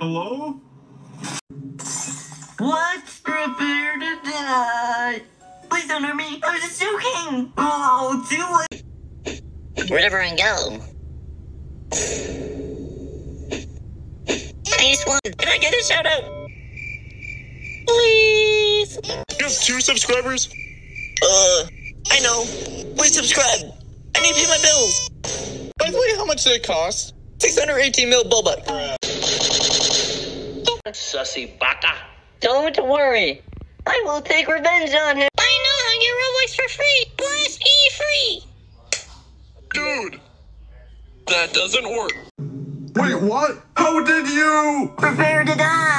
Hello? What? Prepare to die. Please don't hurt me. I was just joking. Oh, too late. Wherever I go. I just one. Can I get a shout out? Please. You have two subscribers? Uh, I know. Please subscribe. I need to pay my bills. By the way, how much did it cost? 618 mil boba. Sussy baka. Don't worry. I will take revenge on him. I know how you Roblox for free. Blast E free. Dude! That doesn't work. Wait, what? How did you? Prepare to die.